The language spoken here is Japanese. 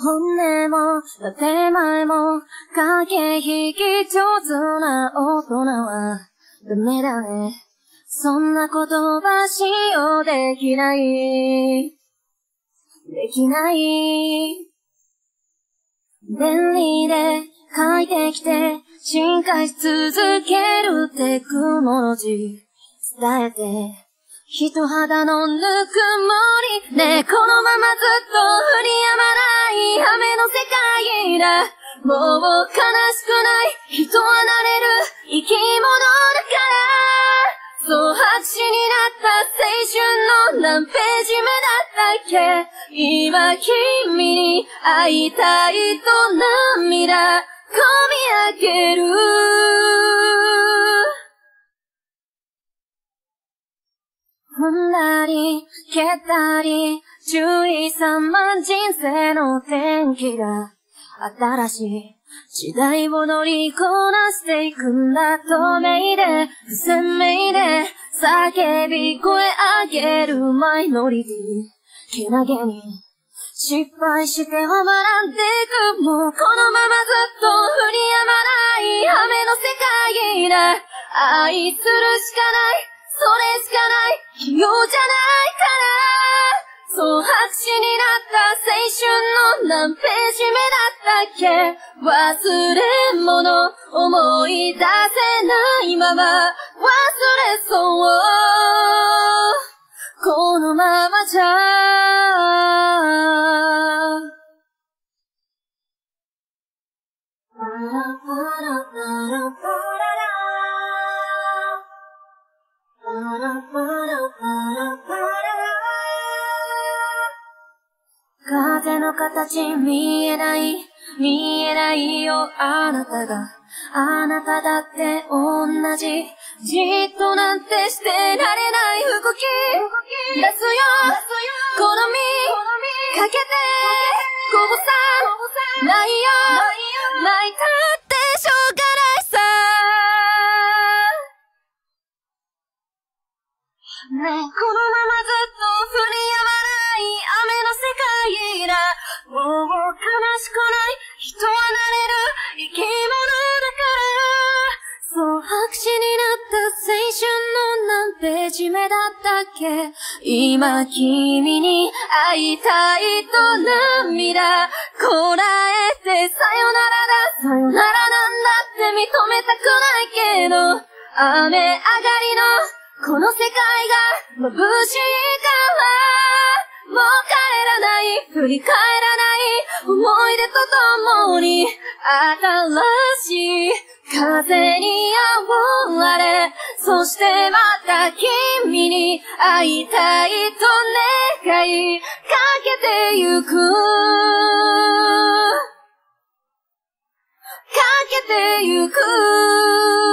本音も建前も駆け引き上手な大人はダメだね。そんな言葉信用できない。できない。便利で快適で進化し続けるテクノロジー伝えて人肌のぬくもり。ねこのままずっと降り止まない雨の世界だ。もう悲しくない。人はなれる。生き物だから。そう白紙になった青春の何ページ目だったっけ。今君に会いたいと涙こみ上げる。んだり、蹴ったり、注意散漫人生の天気が新しい時代を乗りこなしていくんだ。透明で不鮮明で叫び声上げるマイノリティ。けなげに失敗しては学んでいく。もうこのままずっと降り止まない。雨の世界だ愛するしかない。それしかない。器用じゃないから。そう白紙になった青春の何ページ目だったっけ？忘れ物思い出せないまま。忘れそう。このままじゃ。の形見えない見えないよあなたが。あなただって同じ。じっとなんてしてられない動き。出すよ。好みかけて。こぼさ。ないよ。泣いたってしょうがないさ。ねえ、このしくない人はなれる生き物だから。そう、白紙になった青春の何ページ目だったっけ？今君に会いたいと涙。こらえてさよならだ、さよならなんだって認めたくないけど。雨上がりのこの世界が眩しいからもうない振り返らない思い出とともに新しい風に煽われそしてまた君に会いたいと願いかけてゆく。かけてゆく。